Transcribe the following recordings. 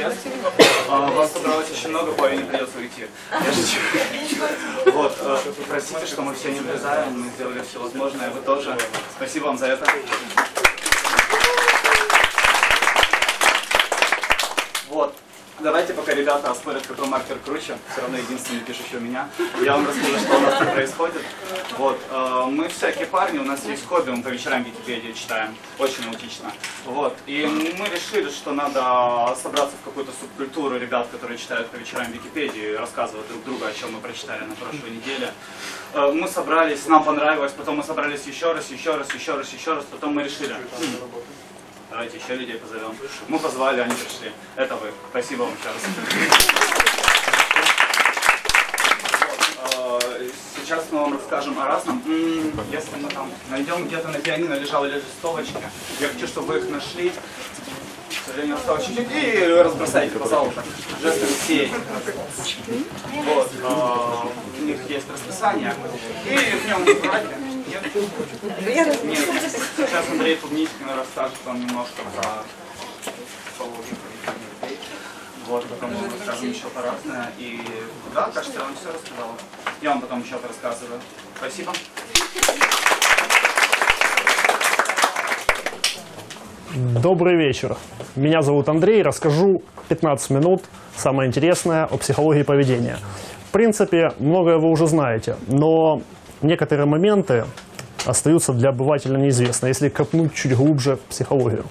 крест. А, Вас собралось очень много, Поле не придется уйти. Я шучу. Вот, э, простите, что мы все не влезаем, мы сделали все возможное, вы тоже. Спасибо вам за это. Вот. Давайте пока ребята оспорят, какой маркер круче. Все равно единственный пишущий у меня. Я вам расскажу, что у нас тут происходит. Вот. э, Мы всякие парни, у нас есть хобби, мы по вечерам Википедию читаем. Очень наутично. Вот. И мы решили, что надо собраться в какую-то субкультуру ребят, которые читают по вечерам Википедию и рассказывают друг другу, о чем мы прочитали на прошлой неделе. Э, Мы собрались, нам понравилось, потом мы собрались еще раз, еще раз, еще раз, еще раз, потом мы решили. «Хм, Давайте еще людей позовем. Мы позвали, они пришли. Это вы. Спасибо вам еще раз. Э, Сейчас мы вам расскажем о разном. Если мы там найдем где-то на пианино лежала листовочки, я хочу, чтобы вы их нашли. К сожалению, осталось чуть-чуть. И разбросайте по залу так, жестами всей. Вот. э, У них есть расписание. И в нем братья. Нет? Нет. Сейчас Андрей Клубничкин расскажет вам немножко про психологию поведения людей. Вот, потом мы расскажем еще по разное. И да, кажется, я вам все рассказала. Я вам потом еще рассказываю. Спасибо. Добрый вечер. Меня зовут Андрей. Расскажу 15 минут самое интересное о психологии поведения. В принципе, многое вы уже знаете, но некоторые моменты остаются для обывателя неизвестны, если копнуть чуть глубже в психологию.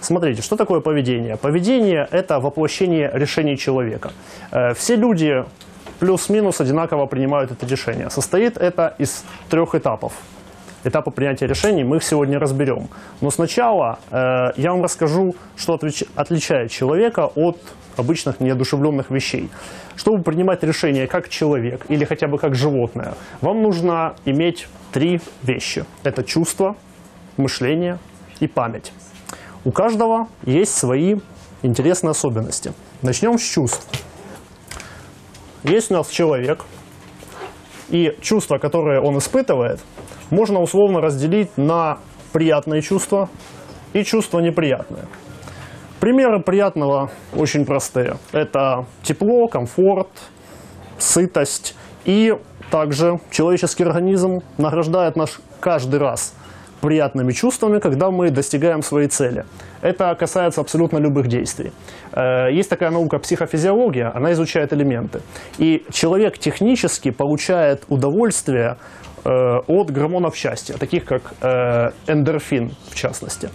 Смотрите, что такое поведение? Поведение – это воплощение решений человека. Э, Все люди плюс-минус одинаково принимают это решение. Состоит это из трех этапов этапы принятия решений мы их сегодня разберем. Но сначала э, я вам расскажу, что отлич- отличает человека от обычных неодушевленных вещей. Чтобы принимать решение как человек или хотя бы как животное, вам нужно иметь три вещи. Это чувство, мышление и память. У каждого есть свои интересные особенности. Начнем с чувств. Есть у нас человек, и чувства, которые он испытывает, можно условно разделить на приятные чувства и чувства неприятные. Примеры приятного очень простые. Это тепло, комфорт, сытость. И также человеческий организм награждает нас каждый раз приятными чувствами, когда мы достигаем своей цели. Это касается абсолютно любых действий. Э, Есть такая наука психофизиология, она изучает элементы. И человек технически получает удовольствие от гормонов счастья, таких как э, эндорфин в частности.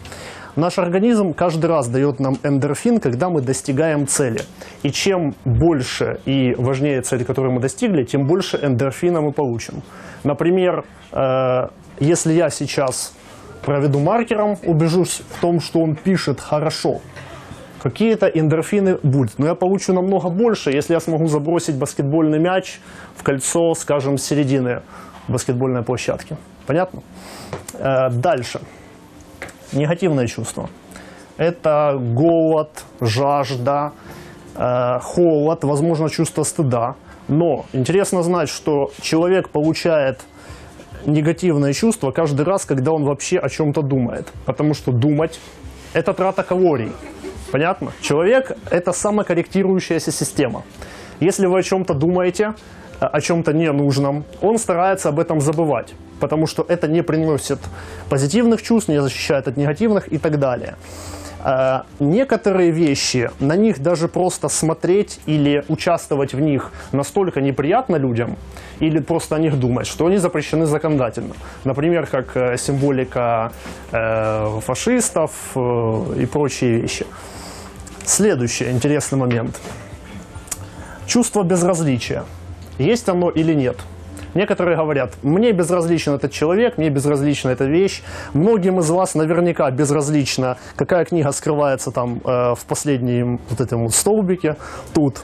Наш организм каждый раз дает нам эндорфин, когда мы достигаем цели. И чем больше и важнее цель, которую мы достигли, тем больше эндорфина мы получим. Например, э, если я сейчас проведу маркером, убежусь в том, что он пишет хорошо, какие-то эндорфины будут. Но я получу намного больше, если я смогу забросить баскетбольный мяч в кольцо, скажем, с середины баскетбольной площадки. Понятно? Э, Дальше. Негативные чувства. Это голод, жажда, э, холод, возможно, чувство стыда. Но интересно знать, что человек получает негативные чувства каждый раз, когда он вообще о чем-то думает. Потому что думать – это трата калорий. Понятно? Человек – это самокорректирующаяся система. Если вы о чем-то думаете, о чем-то ненужном, он старается об этом забывать, потому что это не приносит позитивных чувств, не защищает от негативных и так далее. Э, Некоторые вещи, на них даже просто смотреть или участвовать в них настолько неприятно людям, или просто о них думать, что они запрещены законодательно. Например, как э, символика э, фашистов э, и прочие вещи. Следующий интересный момент. Чувство безразличия. Есть оно или нет? Некоторые говорят, мне безразличен этот человек, мне безразлична эта вещь. Многим из вас наверняка безразлично, какая книга скрывается там э, в последнем вот этом вот столбике тут.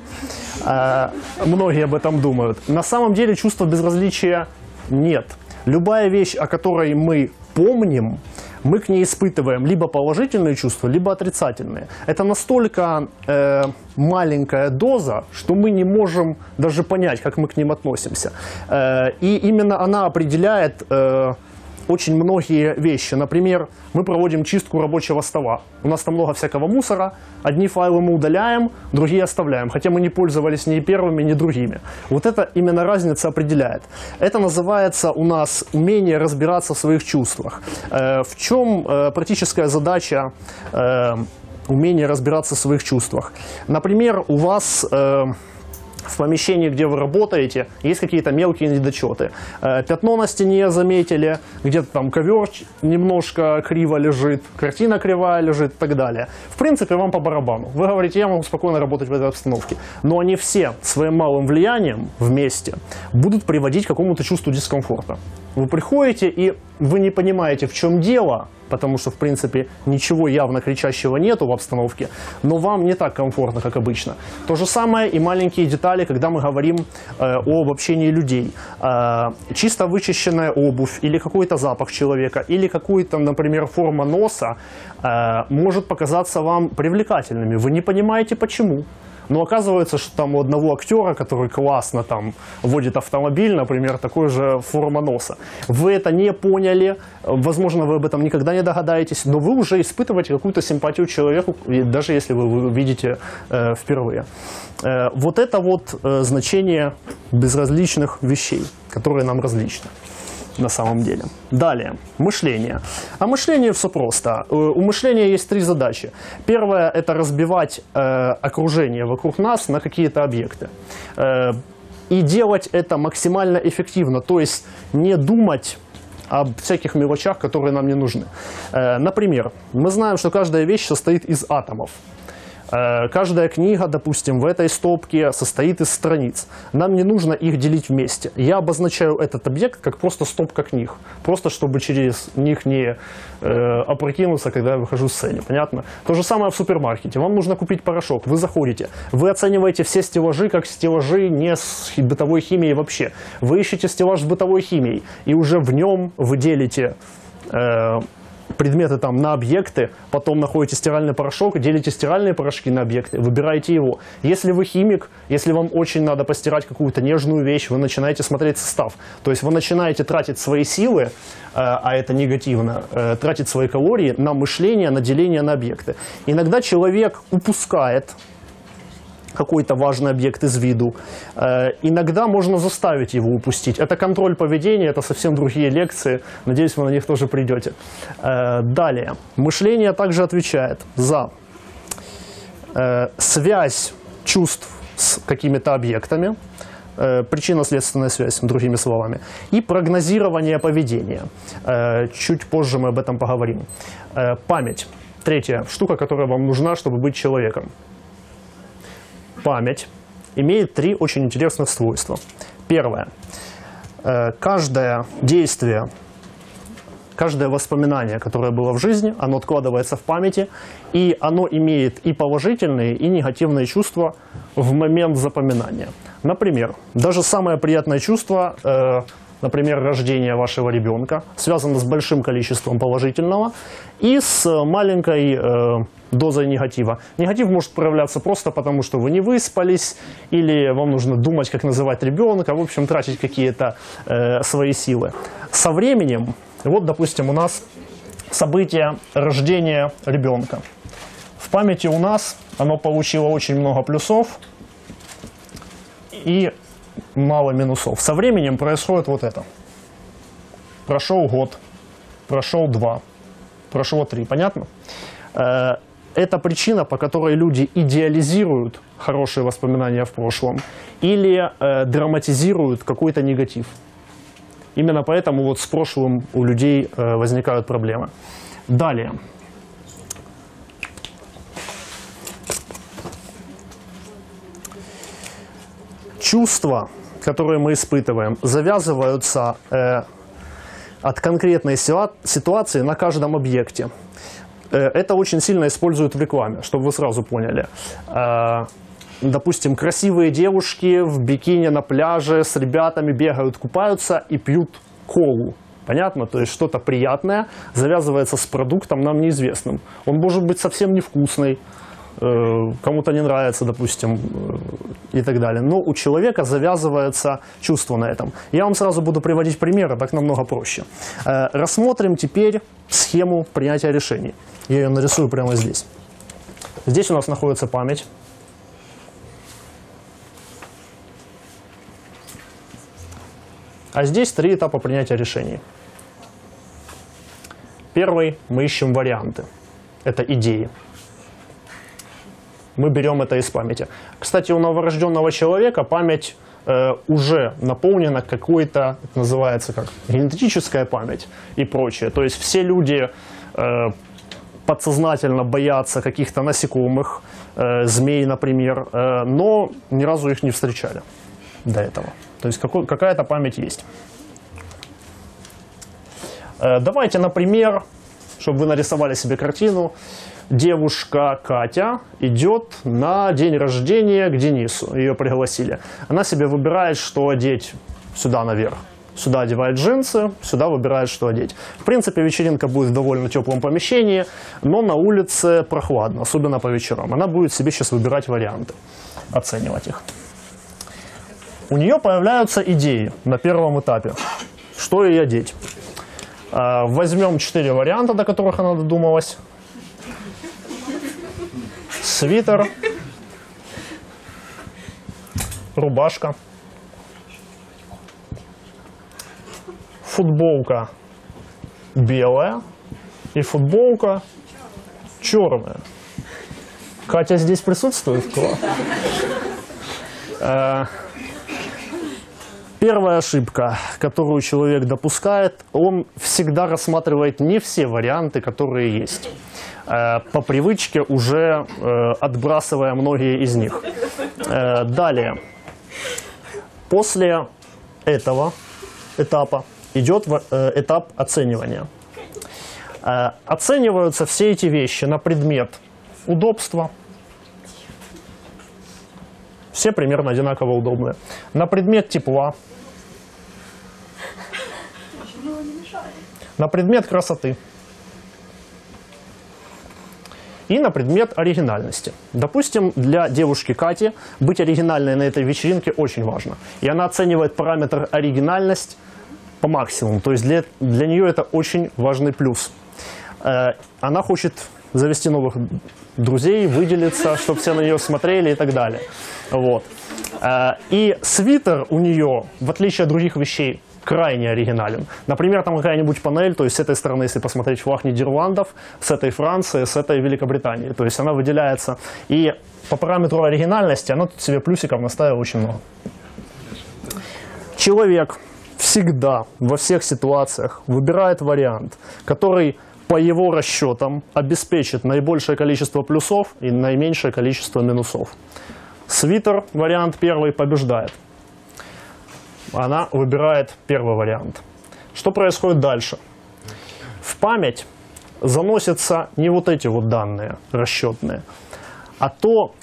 Э, многие об этом думают. На самом деле чувства безразличия нет. Любая вещь, о которой мы помним, мы к ней испытываем либо положительные чувства, либо отрицательные. Это настолько э, маленькая доза, что мы не можем даже понять, как мы к ним относимся. Э, и именно она определяет, э, очень многие вещи. Например, мы проводим чистку рабочего стола. У нас там много всякого мусора. Одни файлы мы удаляем, другие оставляем. Хотя мы не пользовались ни первыми, ни другими. Вот это именно разница определяет. Это называется у нас умение разбираться в своих чувствах. Э, в чем э, практическая задача э, умения разбираться в своих чувствах? Например, у вас... в помещении, где вы работаете, есть какие-то мелкие недочеты. Э, Пятно на стене заметили, где-то там ковер немножко криво лежит, картина кривая лежит и так далее. В принципе, вам по барабану. Вы говорите, я могу спокойно работать в этой обстановке. Но они все своим малым влиянием вместе будут приводить к какому-то чувству дискомфорта. Вы приходите, и вы не понимаете, в чем дело, потому что, в принципе, ничего явно кричащего нету в обстановке, но вам не так комфортно, как обычно. То же самое и маленькие детали, когда мы говорим э, об общении людей. Э, чисто вычищенная обувь или какой-то запах человека, или какая-то, например, форма носа э, может показаться вам привлекательными. Вы не понимаете, почему. Но оказывается, что там у одного актера, который классно там водит автомобиль, например, такой же форма носа. Вы это не поняли, возможно, вы об этом никогда не догадаетесь, но вы уже испытываете какую-то симпатию человеку, даже если вы его видите э, впервые. Э, вот это вот э, значение безразличных вещей, которые нам различны на самом деле. Далее, мышление. А мышление все просто. Э, У мышления есть три задачи. Первое – это разбивать э, окружение вокруг нас на какие-то объекты. Э, и делать это максимально эффективно, то есть не думать об всяких мелочах, которые нам не нужны. Э, например, мы знаем, что каждая вещь состоит из атомов. Э, Каждая книга, допустим, в этой стопке состоит из страниц. Нам не нужно их делить вместе. Я обозначаю этот объект как просто стопка книг. Просто чтобы через них не э, опрокинуться, когда я выхожу с сцены. Понятно? То же самое в супермаркете. Вам нужно купить порошок. Вы заходите. Вы оцениваете все стеллажи как стеллажи не с бытовой химией вообще. Вы ищете стеллаж с бытовой химией. И уже в нем вы делите э, предметы там на объекты, потом находите стиральный порошок, делите стиральные порошки на объекты, выбираете его. Если вы химик, если вам очень надо постирать какую-то нежную вещь, вы начинаете смотреть состав. То есть вы начинаете тратить свои силы, э, а это негативно, э, тратить свои калории на мышление, на деление на объекты. Иногда человек упускает какой-то важный объект из виду. Э, Иногда можно заставить его упустить. Это контроль поведения, это совсем другие лекции. Надеюсь, вы на них тоже придете. Э, Далее. Мышление также отвечает за э, связь чувств с какими-то объектами, причинно-следственная связь, другими словами, и прогнозирование поведения. Чуть позже мы об этом поговорим. Память. Третья штука, которая вам нужна, чтобы быть человеком память имеет три очень интересных свойства. Первое. Э, Каждое действие, каждое воспоминание, которое было в жизни, оно откладывается в памяти, и оно имеет и положительные, и негативные чувства в момент запоминания. Например, даже самое приятное чувство, э, например, рождение вашего ребенка, связано с большим количеством положительного и с маленькой э, дозой негатива. Негатив может проявляться просто потому, что вы не выспались, или вам нужно думать, как называть ребенка, в общем, тратить какие-то э, свои силы. Со временем, вот, допустим, у нас событие рождения ребенка. В памяти у нас оно получило очень много плюсов и мало минусов. Со временем происходит вот это. Прошел год, прошел два, прошло три. Понятно? Э, Это причина, по которой люди идеализируют хорошие воспоминания в прошлом или э, драматизируют какой-то негатив. Именно поэтому вот с прошлым у людей э, возникают проблемы. Далее. Чувства, которые мы испытываем, завязываются э, от конкретной ситуа- ситуации на каждом объекте. Э, Это очень сильно используют в рекламе, чтобы вы сразу поняли. Э, Допустим, красивые девушки в бикини на пляже с ребятами бегают, купаются и пьют колу. Понятно? То есть что-то приятное завязывается с продуктом нам неизвестным. Он может быть совсем невкусный, кому-то не нравится, допустим, э, и так далее. Но у человека завязывается чувство на этом. Я вам сразу буду приводить примеры, так намного проще. Э, рассмотрим теперь схему принятия решений. Я ее нарисую прямо здесь. Здесь у нас находится память. А здесь три этапа принятия решений. Первый мы ищем варианты. Это идеи. Мы берем это из памяти. Кстати, у новорожденного человека память э, уже наполнена какой-то, называется как генетическая память и прочее. То есть все люди э, подсознательно боятся каких-то насекомых, э, змей, например, э, но ни разу их не встречали до этого. То есть какая-то память есть. Э, Давайте, например, чтобы вы нарисовали себе картину, девушка Катя идет на день рождения к Денису, ее пригласили. Она себе выбирает, что одеть сюда наверх. Сюда одевает джинсы, сюда выбирает, что одеть. В принципе, вечеринка будет в довольно теплом помещении, но на улице прохладно, особенно по вечерам. Она будет себе сейчас выбирать варианты, оценивать их. У нее появляются идеи на первом этапе, что ей одеть. А, Возьмем четыре варианта, до которых она додумалась. Свитер, рубашка, футболка белая и футболка черная. Катя здесь присутствует? Э, Первая ошибка, которую человек допускает, он всегда рассматривает не все варианты, которые есть. Э, По привычке уже э, отбрасывая многие из них. Э, Далее. После этого этапа идет этап оценивания. Оцениваются все эти вещи на предмет удобства, все примерно одинаково удобные. На предмет тепла. На предмет красоты. И на предмет оригинальности. Допустим, для девушки Кати быть оригинальной на этой вечеринке очень важно. И она оценивает параметр оригинальность по максимуму. То есть для, для нее это очень важный плюс. Э, Она хочет завести новых друзей, выделиться, чтобы все на нее смотрели и так далее. Вот. Э, И свитер у нее, в отличие от других вещей, крайне оригинален. Например, там какая-нибудь панель, то есть с этой стороны, если посмотреть флаг Нидерландов, с этой Франции, с этой Великобритании. То есть она выделяется. И по параметру оригинальности она тут себе плюсиков наставила очень много. Человек всегда во всех ситуациях выбирает вариант, который по его расчетам обеспечит наибольшее количество плюсов и наименьшее количество минусов. Свитер, вариант первый, побеждает. Она выбирает первый вариант. Что происходит дальше? В память заносятся не вот эти вот данные расчетные, а то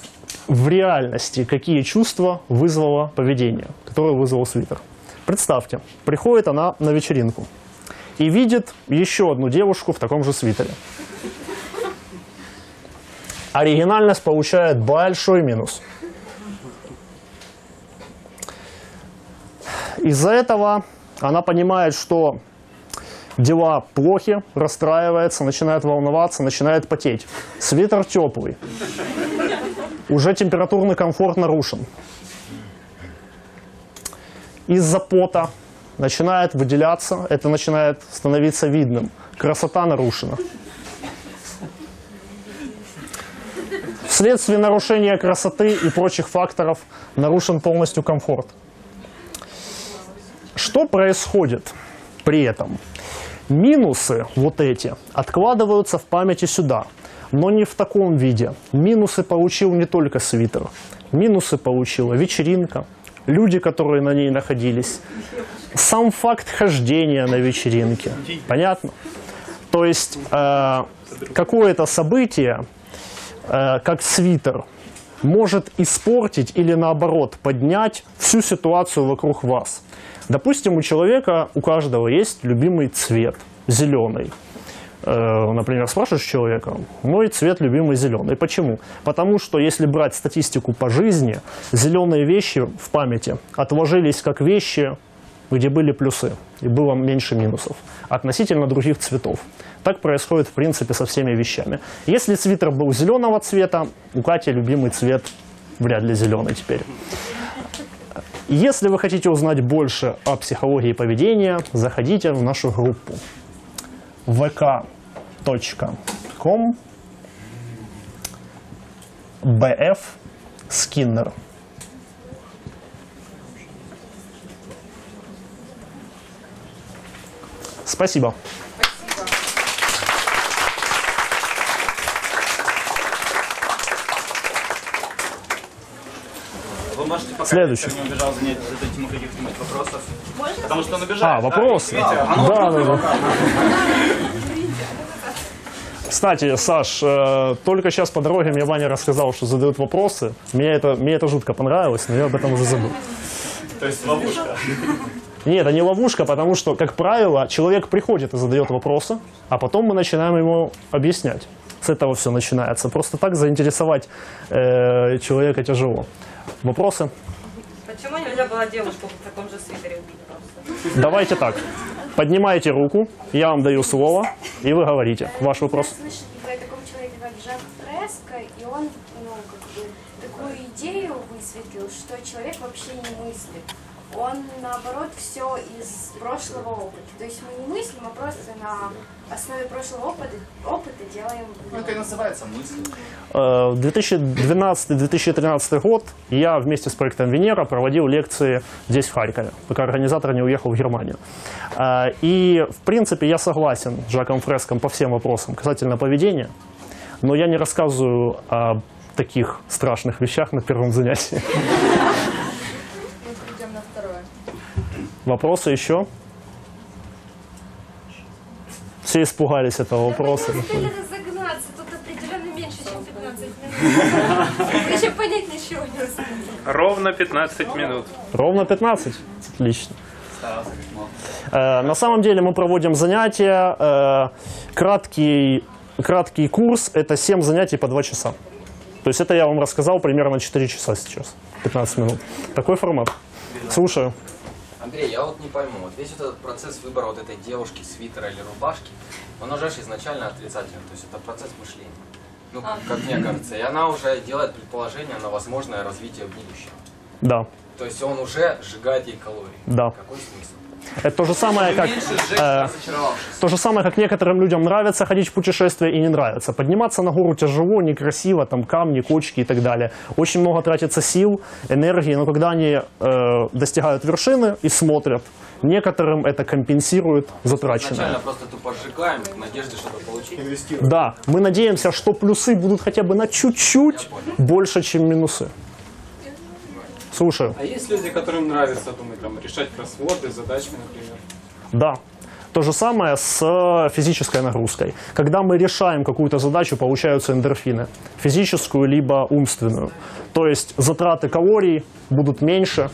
в реальности, какие чувства вызвало поведение, которое вызвал свитер. Представьте, приходит она на вечеринку и видит еще одну девушку в таком же свитере. Оригинальность получает большой минус. Из-за этого она понимает, что дела плохи, расстраивается, начинает волноваться, начинает потеть. Свитер теплый. Уже температурный комфорт нарушен. Из-за пота начинает выделяться, это начинает становиться видным. Красота нарушена. Вследствие нарушения красоты и прочих факторов нарушен полностью комфорт. Что происходит при этом? Минусы вот эти откладываются в памяти сюда, но не в таком виде. Минусы получил не только свитер. Минусы получила вечеринка, люди, которые на ней находились, сам факт хождения на вечеринке. Понятно? То есть э, какое-то событие, э, как свитер, может испортить или наоборот поднять всю ситуацию вокруг вас. Допустим, у человека, у каждого есть любимый цвет, зеленый. э, например, спрашиваешь человека, мой цвет любимый зеленый. Почему? Потому что если брать статистику по жизни, зеленые вещи в памяти отложились как вещи, где были плюсы и было меньше минусов относительно других цветов. Так происходит, в принципе, со всеми вещами. Если свитер был зеленого цвета, у Кати любимый цвет вряд ли зеленый теперь. Если вы хотите узнать больше о психологии поведения, заходите в нашу группу vk.com bf Skinner. Спасибо. Вы можете пока Следующий. Не убежал занять, задать ему каких-нибудь вопросов. Потому что он убежал. А, вопросы? Видите, а ну, Да, да, да. Кстати, Саш, э, только сейчас по дороге мне Ваня рассказал, что задают вопросы. Мне это, мне это жутко понравилось, но я об этом уже забыл. То есть ловушка. Нет, это не ловушка, потому что, как правило, человек приходит и задает вопросы, а потом мы начинаем ему объяснять. С этого все начинается. Просто так заинтересовать э, человека тяжело. Вопросы? Почему нельзя было девушку в таком же свитере убить просто? Давайте так. Поднимайте руку, я вам даю слово, и вы говорите. Ваш вопрос. Я слышала про такого человека, как Жан Фреско, и он, ну, как бы, такую идею высветлил, что человек вообще не мыслит. Он, наоборот, все из прошлого опыта. То есть мы не мыслим, а просто на основе прошлого опыта, опыта делаем Ну, это и называется мысль. Э, 2012-2013 год я вместе с проектом Венера проводил лекции здесь, в Харькове, пока организатор не уехал в Германию. Э, И, в принципе, я согласен с Жаком Фреском по всем вопросам касательно поведения, но я не рассказываю о таких страшных вещах на первом занятии. Вопросы еще? Все испугались этого вопроса. успели разогнаться, тут определенно меньше, чем 15 минут. Еще понять ничего не успели. Ровно 15 минут. Ровно 15? Отлично. Э, На самом деле мы проводим занятия. э, Краткий, краткий курс – это 7 занятий по 2 часа. То есть это я вам рассказал примерно 4 часа сейчас, 15 минут. Такой формат. Слушаю. Андрей, я вот не пойму, вот весь этот процесс выбора вот этой девушки, свитера или рубашки, он уже изначально отрицательный, то есть это процесс мышления. Ну, как мне кажется, и она уже делает предположение на возможное развитие будущего. Да, То есть он уже сжигает ей калории. да. Какой смысл? Это то же самое, как... Э. То же самое, как некоторым людям нравится ходить в путешествия и не нравится. Подниматься на гору тяжело, некрасиво, там камни, кочки и так далее. Очень много тратится сил, энергии, но когда они э, достигают вершины и смотрят, некоторым это компенсирует затраченное. Изначально просто тупо сжигаем в надежде что-то получить. Да, мы надеемся, что плюсы будут хотя бы на чуть-чуть больше, чем минусы. Слушаю. А есть люди, которым нравится думать, там, решать кроссворды, задачки, например? Да. То же самое с э, физической нагрузкой. Когда мы решаем какую-то задачу, получаются эндорфины. Физическую либо умственную. То есть затраты калорий будут меньше,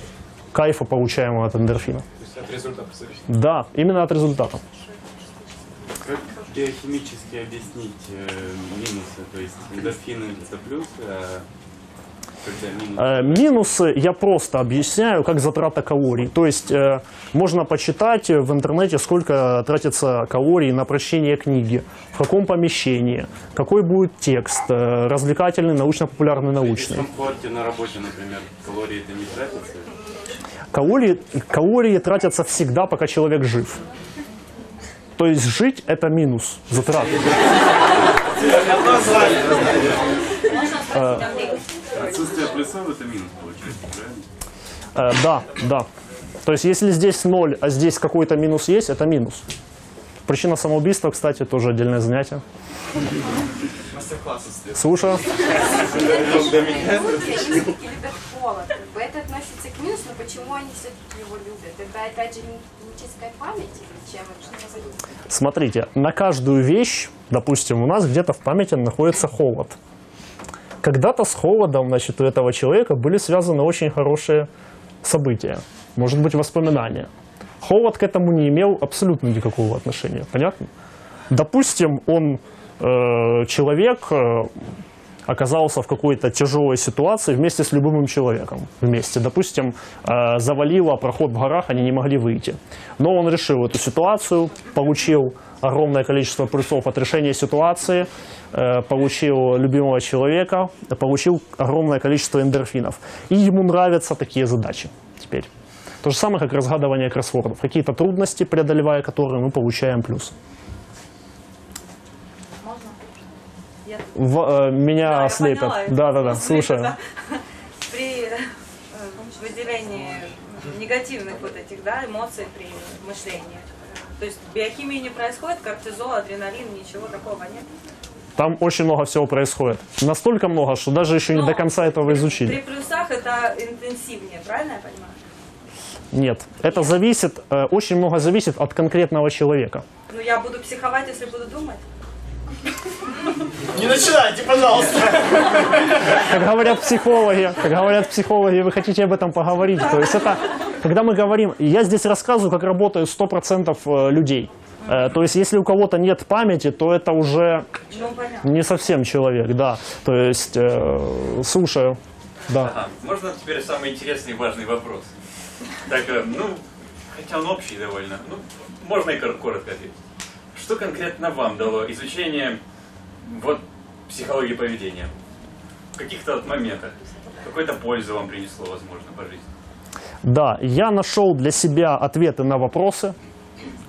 кайфа получаемого от эндорфина. То есть от результата зависит. Да, именно от результата. Как биохимически объяснить э, минусы? То есть эндорфины это плюс, а Минусы я просто объясняю, как затрата калорий. То есть э, можно почитать в интернете, сколько тратится калорий на прочтение книги, в каком помещении, какой будет текст, э, развлекательный, научно-популярный, В научный. комфорте на работе, например, калории это не тратятся? Калории, калории тратятся всегда, пока человек жив. То есть жить – это минус затрат. Отсутствие плюсов это минус получается, правильно? Э, да, да. То есть если здесь ноль, а здесь какой-то минус есть, это минус. Причина самоубийства, кстати, тоже отдельное занятие. Слушаю. Люди любят холод. Как бы это относится к минусу, но почему они все-таки его любят? Это опять же генетическая память или чем? Это Смотрите, на каждую вещь, допустим, у нас где-то в памяти находится холод. Когда-то с холодом, значит, у этого человека были связаны очень хорошие события, может быть, воспоминания. Холод к этому не имел абсолютно никакого отношения, понятно? Допустим, он, э, человек, э, оказался в какой-то тяжелой ситуации вместе с любым человеком. Вместе. Допустим, э, завалило проход в горах, они не могли выйти. Но он решил эту ситуацию, получил огромное количество плюсов от решения ситуации, э, получил любимого человека, получил огромное количество эндорфинов. И ему нравятся такие задачи теперь. То же самое, как разгадывание кроссвордов. Какие-то трудности, преодолевая которые, мы получаем плюс. В- э, меня Да, слепят. Да, да, да, слушаю. При э, выделении негативных вот этих да, эмоций при мышлении. То есть биохимии не происходит, кортизол, адреналин, ничего такого нет. Там очень много всего происходит. Настолько много, что даже еще не Но до конца этого При изучили. плюсах это интенсивнее, правильно я понимаю? Нет. Это зависит, э, очень много зависит от конкретного человека. Ну я буду психовать, если буду думать. Не начинайте, пожалуйста. Как говорят психологи, как говорят психологи, вы хотите об этом поговорить. То есть это, когда мы говорим, я здесь рассказываю, как работают 100% э, людей. Э, То есть если у кого-то нет памяти, то это уже Ну не совсем человек, да. То есть, э, слушаю. Да. Ага, можно теперь самый интересный и важный вопрос. Так, э, ну, хотя он общий довольно. Ну, можно и кор- коротко ответить. Что конкретно вам дало изучение вот психологии поведения? В каких-то моментах? Какой-то пользу вам принесло, возможно, по жизни? Да, я нашел для себя ответы на вопросы,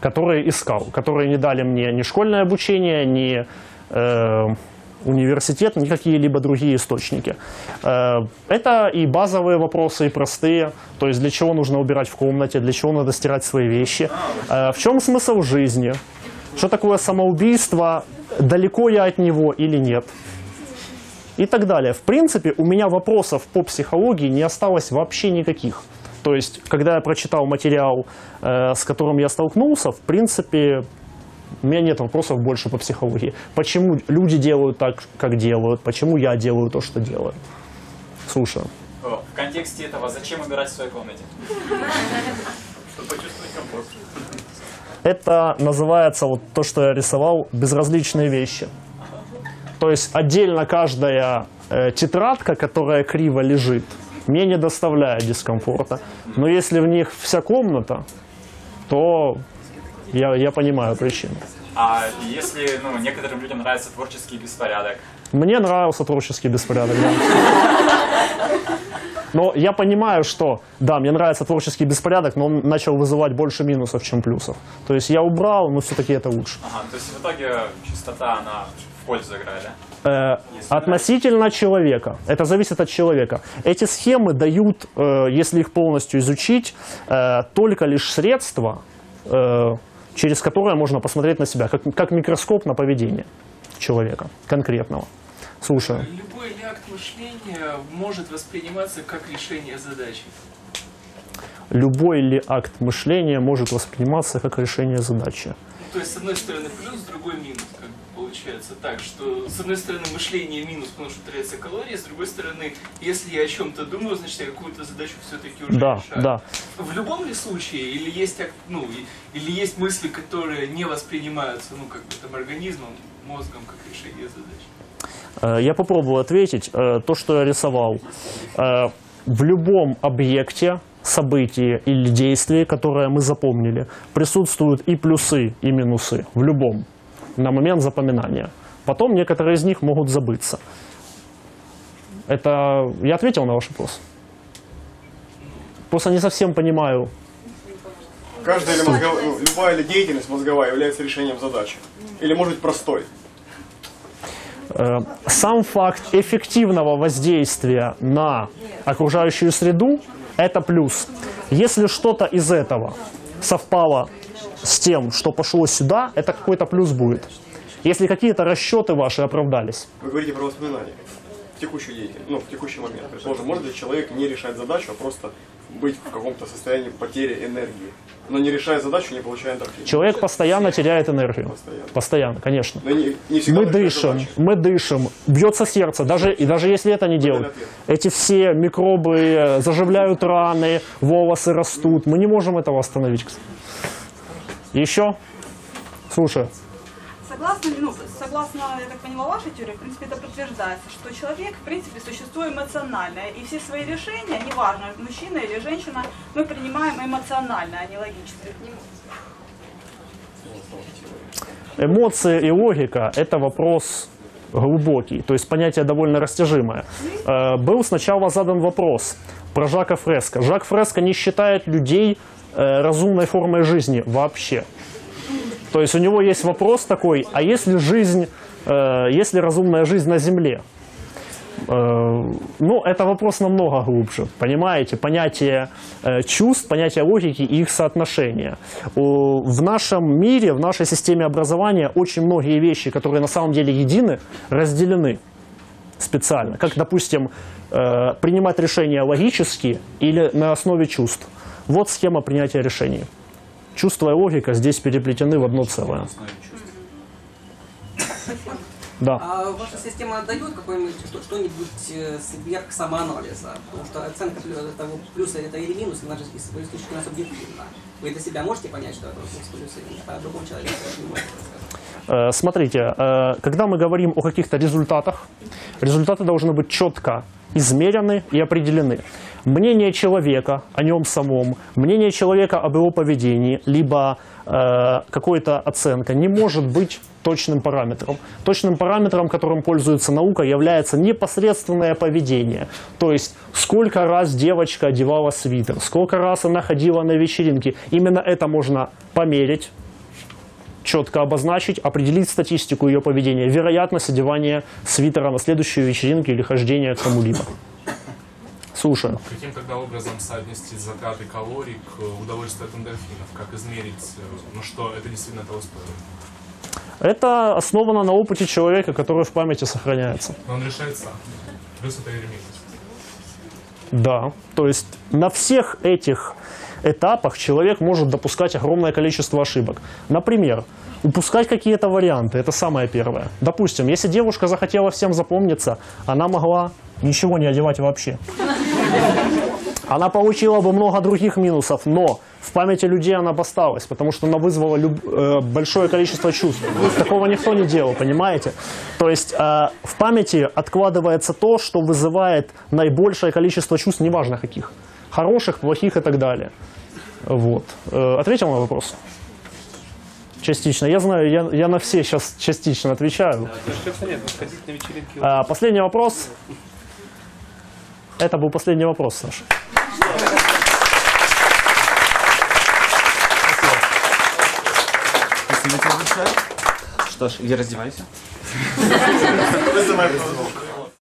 которые искал, которые не дали мне ни школьное обучение, ни э, университет, ни какие-либо другие источники. Э, это и базовые вопросы, и простые. То есть для чего нужно убирать в комнате, для чего надо стирать свои вещи. Э, в чем смысл жизни? Что такое самоубийство? Далеко я от него или нет? и так далее. В принципе, у меня вопросов по психологии не осталось вообще никаких. То есть, когда я прочитал материал, э, с которым я столкнулся, в принципе, у меня нет вопросов больше по психологии. Почему люди делают так, как делают? Почему я делаю то, что делаю? Слушаю. В контексте этого, зачем убирать в своей комнате? Чтобы почувствовать комфорт. Это называется вот то, что я рисовал, безразличные вещи. То есть отдельно каждая э, тетрадка, которая криво лежит, мне не доставляет дискомфорта. Но если в них вся комната, то я, я понимаю причину. А если ну, некоторым людям нравится творческий беспорядок, Мне нравился творческий беспорядок, да. Но я понимаю, что, да, мне нравится творческий беспорядок, но он начал вызывать больше минусов, чем плюсов. То есть я убрал, но все-таки это лучше. ага, то есть в итоге чистота, она пользу играет, да? Э, относительно человека. Это зависит от человека. Эти схемы дают, э, если их полностью изучить, э, только лишь средства, э, через которые можно посмотреть на себя, как, как микроскоп на поведение человека конкретного. Слушаю. Любой ли акт мышления может восприниматься как решение задачи? Любой ли акт мышления может восприниматься как решение задачи? Ну, то есть, с одной стороны плюс, с другой минус, получается так, что с одной стороны мышление минус, потому что тратятся калории, с другой стороны, если я о чем-то думаю, значит я какую-то задачу все-таки уже Да, решаю. да. В любом ли случае, или есть, ну, или есть мысли, которые не воспринимаются, ну, как бы там организмом, мозгом, как решение задач? Э, Я попробую ответить. Э, То, что я рисовал. Э, В любом объекте, событии или действии, которое мы запомнили, присутствуют и плюсы, и минусы. В любом. На момент запоминания. Потом некоторые из них могут забыться. Это... Я ответил на ваш вопрос? Просто не совсем понимаю. Каждая или мозгов- любая ли деятельность мозговая является решением задачи? Или может быть простой? Э, Сам факт эффективного воздействия на окружающую среду – это плюс. Если что-то из этого совпало с тем, что пошло сюда, это какой-то плюс будет. Если какие-то расчеты ваши оправдались. Вы говорите про воспоминания. В текущей деятельности, ну, в текущий момент. Предположим, может ли человек не решать задачу, а просто быть в каком-то состоянии потери энергии? Но не решая задачу, не получая эндорфин. Человек постоянно теряет энергию. Постоянно. Постоянно, конечно. Но не, не Мы дышим, задачу. мы дышим, бьется сердце, даже, и даже если это не делают. Эти все микробы э, заживляют раны, волосы растут. Мы не можем этого остановить. Еще? Слушай. согласно, ну, согласно, я так поняла, вашей теории, в принципе, это подтверждается, что человек, в принципе, существо эмоциональное, и все свои решения, неважно, мужчина или женщина, мы принимаем эмоционально, а не логически. Эмоции и логика – это вопрос глубокий, то есть понятие довольно растяжимое. Э, Был сначала задан вопрос про Жака Фреско. Жак Фреско не считает людей разумной формой жизни вообще. То есть у него есть вопрос такой, а если жизнь, э, если разумная жизнь на Земле? Э, Ну, это вопрос намного глубже, понимаете? Понятие э, чувств, понятие логики и их соотношения. В нашем мире, в нашей системе образования очень многие вещи, которые на самом деле едины, разделены специально. Как, допустим, э, принимать решения логически или на основе чувств. Вот схема принятия решений. Чувство и логика здесь переплетены в одно целое. Да. А ваша система дает какой-нибудь что- что-нибудь э, сверх самоанализа? Потому что оценка того, плюса это или минус, она же зрения субъективна. Вы для себя можете понять, что это плюс или нет, а другому человеку это не можете рассказать? Э, Смотрите, э, когда мы говорим о каких-то результатах, результаты должны быть четко измерены и определены. Мнение человека о нем самом, мнение человека об его поведении, либо э, какая-то оценка не может быть точным параметром. Точным параметром, которым пользуется наука, является непосредственное поведение. То есть, сколько раз девочка одевала свитер, сколько раз она ходила на вечеринки. Именно это можно померить, четко обозначить, определить статистику ее поведения, вероятность одевания свитера на следующую вечеринку или хождения к кому-либо. Слушаю. Каким тогда образом соотнести затраты калорий к удовольствию от эндорфинов? Как измерить, э, ну что это действительно того стоит? Это основано на опыте человека, который в памяти сохраняется. Но он решает сам. Плюс это или минус. Да, то есть на всех этих этапах человек может допускать огромное количество ошибок. Например, упускать какие-то варианты, это самое первое. Допустим, если девушка захотела всем запомниться, она могла ничего не одевать вообще. Она получила бы много других минусов, но в памяти людей она бы осталась, потому что она вызвала люб- э, большое количество чувств. Такого никто не делал, понимаете? То есть э, в памяти откладывается то, что вызывает наибольшее количество чувств, неважно каких. Хороших, плохих и так далее. Вот. Э, ответил на вопрос? Частично. Я знаю, я, я на все сейчас частично отвечаю. А, последний вопрос. Это был последний вопрос, Саша. Спасибо тебе большое. Что ж, где раздевайся? Вызывай звук.